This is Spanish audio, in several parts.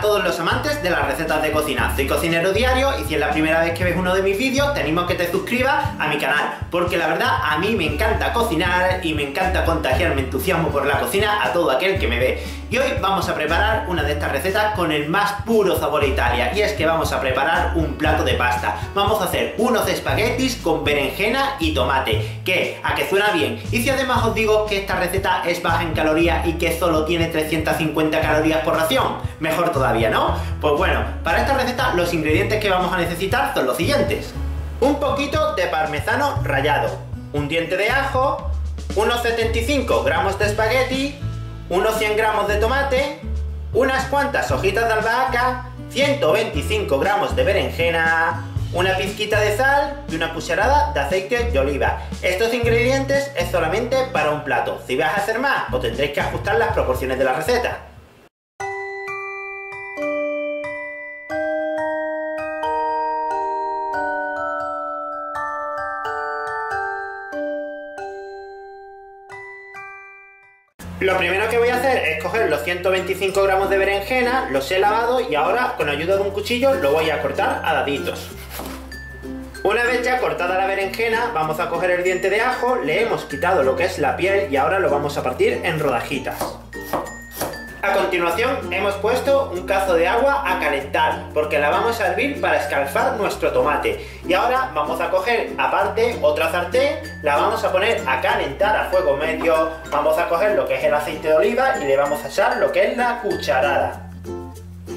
todos los amantes de las recetas de cocina. Soy cocinero diario y si es la primera vez que ves uno de mis vídeos, te animo que te suscribas a mi canal, porque la verdad a mí me encanta cocinar y me encanta contagiar mi entusiasmo por la cocina a todo aquel que me ve. Y hoy vamos a preparar una de estas recetas con el más puro sabor a Italia, y es que vamos a preparar un plato de pasta. Vamos a hacer unos espaguetis con berenjena y tomate, que a que suena bien. Y si además os digo que esta receta es baja en calorías y que solo tiene 350 calorías por ración, mejor todavía, ¿no? Pues bueno, para esta receta los ingredientes que vamos a necesitar son los siguientes. Un poquito de parmesano rallado, un diente de ajo, unos 75 gramos de espagueti, unos 100 gramos de tomate, unas cuantas hojitas de albahaca, 125 gramos de berenjena, una pizquita de sal y una cucharada de aceite de oliva. Estos ingredientes es solamente para un plato. Si vas a hacer más, pues tendréis que ajustar las proporciones de la receta. Lo primero que voy a hacer es coger los 125 gramos de berenjena, los he lavado y ahora con ayuda de un cuchillo lo voy a cortar a daditos. Una vez ya cortada la berenjena, vamos a coger el diente de ajo, le hemos quitado lo que es la piel y ahora lo vamos a partir en rodajitas. A continuación hemos puesto un cazo de agua a calentar porque la vamos a hervir para escalfar nuestro tomate. Y ahora vamos a coger aparte otra sartén, la vamos a poner a calentar a fuego medio, vamos a coger lo que es el aceite de oliva y le vamos a echar lo que es la cucharada.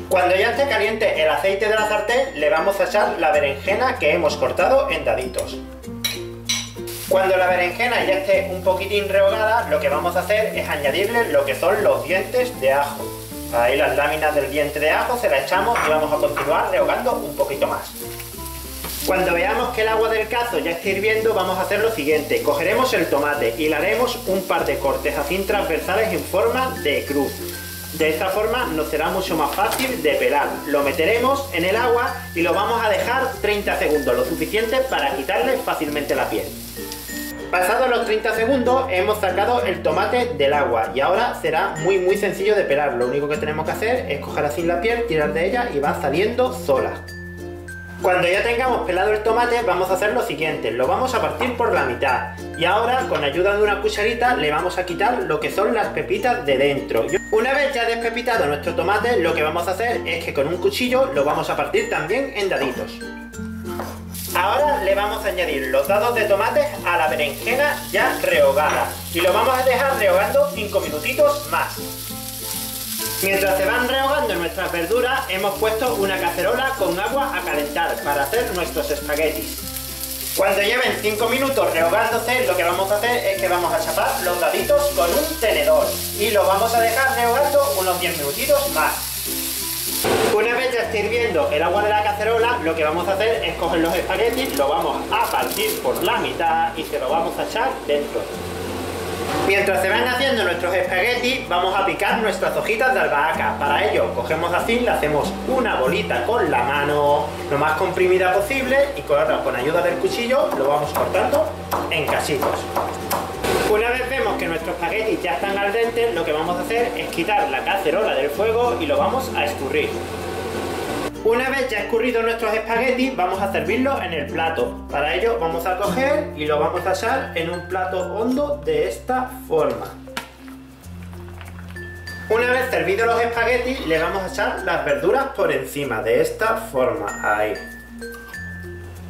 Cuando ya esté caliente el aceite de la sartén le vamos a echar la berenjena que hemos cortado en daditos. Cuando la berenjena ya esté un poquitín rehogada, lo que vamos a hacer es añadirle lo que son los dientes de ajo. Ahí las láminas del diente de ajo se las echamos y vamos a continuar rehogando un poquito más. Cuando veamos que el agua del cazo ya está hirviendo, vamos a hacer lo siguiente. Cogeremos el tomate y le haremos un par de cortes así transversales en forma de cruz. De esta forma nos será mucho más fácil de pelar. Lo meteremos en el agua y lo vamos a dejar 30 segundos, lo suficiente para quitarle fácilmente la piel. Pasados los 30 segundos hemos sacado el tomate del agua y ahora será muy muy sencillo de pelar. Lo único que tenemos que hacer es coger así la piel, tirar de ella y va saliendo sola. Cuando ya tengamos pelado el tomate vamos a hacer lo siguiente, lo vamos a partir por la mitad y ahora con ayuda de una cucharita le vamos a quitar lo que son las pepitas de dentro. Una vez ya despepitado nuestro tomate lo que vamos a hacer es que con un cuchillo lo vamos a partir también en daditos. Ahora le vamos a añadir los dados de tomate a la berenjena ya rehogada y lo vamos a dejar rehogando 5 minutitos más. Mientras se van rehogando nuestras verduras, hemos puesto una cacerola con agua a calentar para hacer nuestros espaguetis. Cuando lleven 5 minutos rehogándose, lo que vamos a hacer es que vamos a chapar los daditos con un tenedor y lo vamos a dejar rehogando unos 10 minutitos más. Una vez ya esté hirviendo el agua de la cacerola, lo que vamos a hacer es coger los espaguetis, lo vamos a partir por la mitad y se lo vamos a echar dentro. Mientras se van haciendo nuestros espaguetis, vamos a picar nuestras hojitas de albahaca. Para ello, cogemos así, le hacemos una bolita con la mano lo más comprimida posible y con, con ayuda del cuchillo lo vamos cortando en casitos. Nuestros espaguetis ya están al dente, lo que vamos a hacer es quitar la cacerola del fuego y lo vamos a escurrir. Una vez ya escurridos nuestros espaguetis, vamos a servirlos en el plato. Para ello vamos a coger y lo vamos a echar en un plato hondo de esta forma. Una vez servidos los espaguetis, le vamos a echar las verduras por encima, de esta forma, ahí.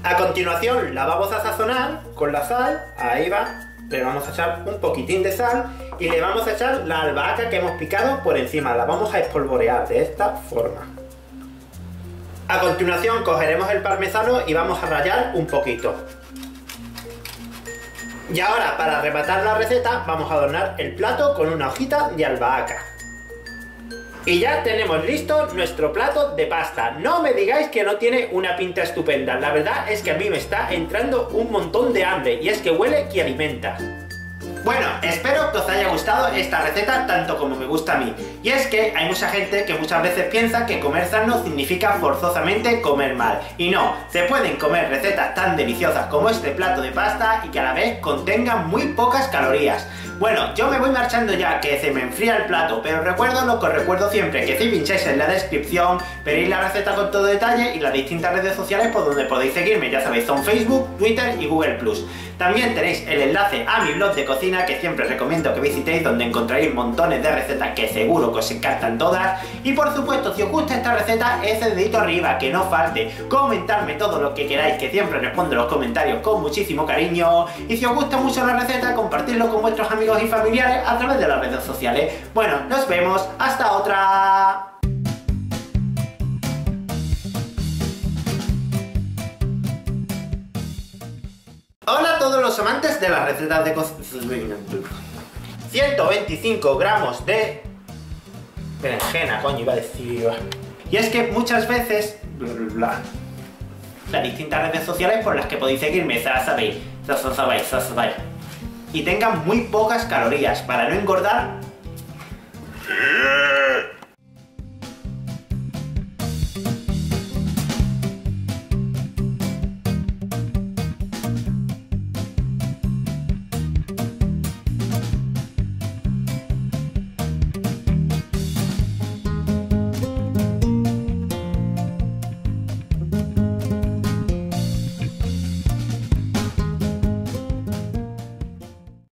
A continuación la vamos a sazonar con la sal, ahí va, le vamos a echar un poquitín de sal y le vamos a echar la albahaca que hemos picado por encima. La vamos a espolvorear de esta forma. A continuación cogeremos el parmesano y vamos a rallar un poquito. Y ahora para rematar la receta vamos a adornar el plato con una hojita de albahaca. Y ya tenemos listo nuestro plato de pasta. No me digáis que no tiene una pinta estupenda. La verdad es que a mí me está entrando un montón de hambre y es que huele que alimenta. Bueno, espero que os haya gustado esta receta tanto como me gusta a mí. Y es que hay mucha gente que muchas veces piensa que comer sano significa forzosamente comer mal. Y no, se pueden comer recetas tan deliciosas como este plato de pasta y que a la vez contengan muy pocas calorías. Bueno, yo me voy marchando ya, que se me enfría el plato, pero recuerdo lo que os recuerdo siempre, que si pincháis en la descripción, veréis la receta con todo detalle y las distintas redes sociales por donde podéis seguirme, ya sabéis, son Facebook, Twitter y Google+. También tenéis el enlace a mi blog de cocina, que siempre recomiendo que visitéis, donde encontraréis montones de recetas que seguro que os encantan todas. Y por supuesto, si os gusta esta receta, ese dedito arriba, que no falte, comentarme todo lo que queráis, que siempre respondo los comentarios con muchísimo cariño. Y si os gusta mucho la receta, compartirlo con vuestros amigos y familiares a través de las redes sociales. Bueno, nos vemos, hasta otra. Hola a todos los amantes de las recetas de cocina. 125 gramos de berenjena, coño, iba a decir... Y es que muchas veces... Las distintas redes sociales por las que podéis seguirme, sabéis, sabéis, ya sabéis y tengan muy pocas calorías para no engordar